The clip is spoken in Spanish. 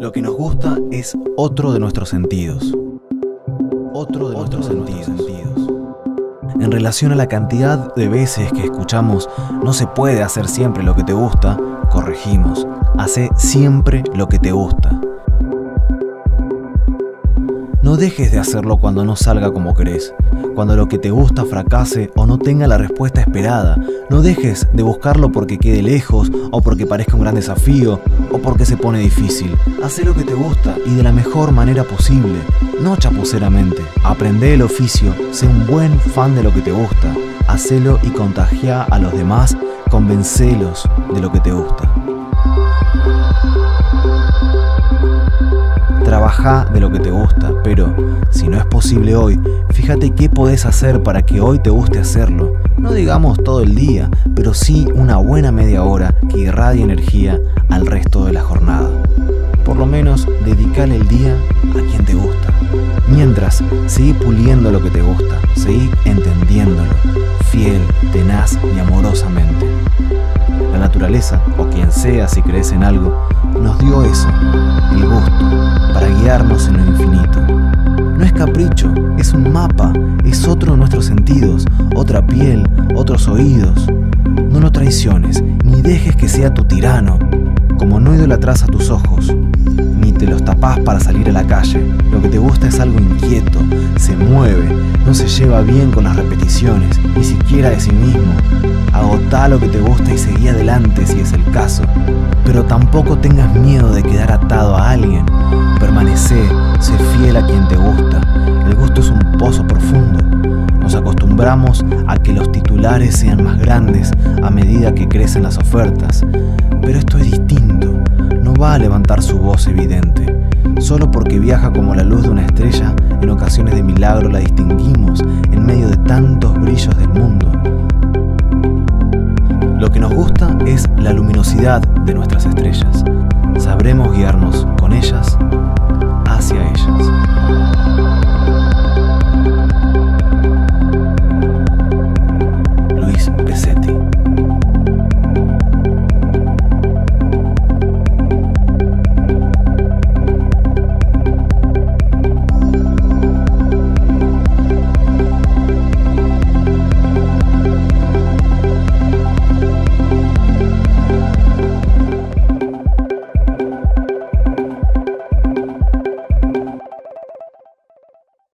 Lo que nos gusta es otro de nuestros sentidos. Otro de nuestros sentidos. En relación a la cantidad de veces que escuchamos no se puede hacer siempre lo que te gusta, corregimos. Hace siempre lo que te gusta. No dejes de hacerlo cuando no salga como crees, cuando lo que te gusta fracase o no tenga la respuesta esperada. No dejes de buscarlo porque quede lejos o porque parezca un gran desafío o porque se pone difícil. Haz lo que te gusta y de la mejor manera posible, no chapuceramente. Aprende el oficio, sé un buen fan de lo que te gusta. Hacelo y contagia a los demás, convencelos de lo que te gusta. De lo que te gusta, pero si no es posible hoy, fíjate qué podés hacer para que hoy te guste hacerlo. No digamos todo el día, pero sí una buena media hora que irradie energía al resto de la jornada. Por lo menos dedicale el día a quien te gusta. Mientras, seguí puliendo lo que te gusta, seguí entendiéndolo, fiel, tenaz y amorosamente. O quien sea si crees en algo, nos dio eso, el gusto, para guiarnos en lo infinito. No es capricho, es un mapa, es otro de nuestros sentidos, otra piel, otros oídos. No lo traiciones, ni dejes que sea tu tirano, como no idolatras a tus ojos, los tapás para salir a la calle. Lo que te gusta es algo inquieto, se mueve, no se lleva bien con las repeticiones, ni siquiera de sí mismo. Agotá lo que te gusta y seguí adelante si es el caso. Pero tampoco tengas miedo de quedar atado a alguien. Permanece, sé fiel a quien te gusta. El gusto es un pozo profundo. Nos acostumbramos a que los titulares sean más grandes a medida que crecen las ofertas. Pero esto es distinto. Va a levantar su voz evidente. Solo porque viaja como la luz de una estrella, en ocasiones de milagro la distinguimos en medio de tantos brillos del mundo. Lo que nos gusta es la luminosidad de nuestras estrellas. Sabremos guiarnos con ellas hacia.